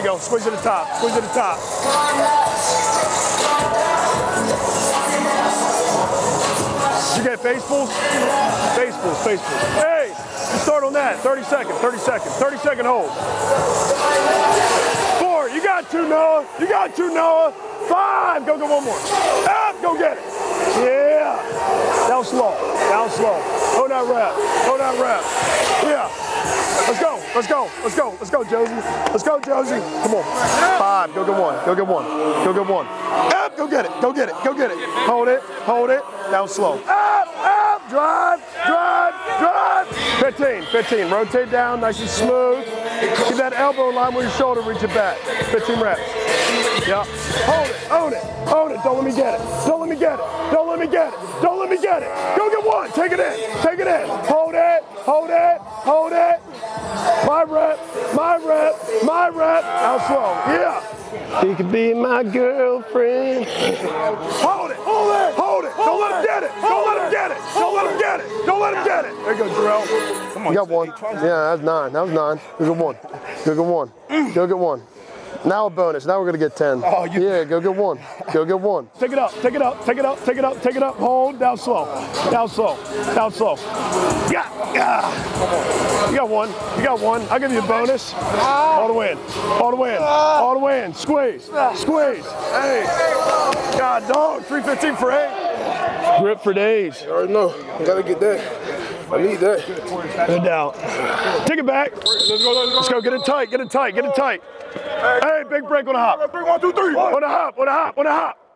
you go. Squeeze to the top. Squeeze to the top. You get face pulls? Face pulls. Hey, start on that. 30 seconds, 30 seconds, 30 second hold. Four, you got two, Noah. You got two, Noah. Five, go get one more. Up, go get it. Yeah. Down slow, down slow. Hold that rep, hold that rep. Yeah. Let's go, let's go, let's go, Josie. Let's go, Josie. Come on. Five, go get one, go get one, go get one. Up, go get it, go get it, go get it. Hold it, hold it, down slow. Up, up, drive, drive, drive. 15, 15, rotate down nice and smooth. Keep that elbow in line with your shoulder, reach it back. 15 reps. Yeah. Hold it, own it, own it. Don't let me get it. Don't let me get it. Don't let me get it. Don't let me get it. Go get one. Take it in. Take it in. Hold. My rep, my rep, my rep. How slow? Yeah. You could be my girlfriend. Hold it, hold it, hold it. Don't let him get it. Don't let him get it. Don't let him get it. Don't let him get it. There you go, Jarrell. Come on. You got one. Yeah, that's nine. That was nine. Go get one. Go get one. Go get one. Now a bonus. Now we're gonna get 10. Oh, you- yeah, go get one. Go get one. Take it up, take it up, take it up, take it up, take it up. Hold, down slow, down slow, down slow. Yeah, yeah. You got one, you got one. I'll give you a bonus. All the way in, all the way in, all the way in. Squeeze, squeeze. Hey, God, dog, 315 for eight. Grip for days. You already know. I gotta get that. I need that. No doubt. Take it back. Let's go. Get it tight. Get it tight. Get it tight. Hey, big break on the hop. Three, one, two, three. On the hop. On the hop. On the hop.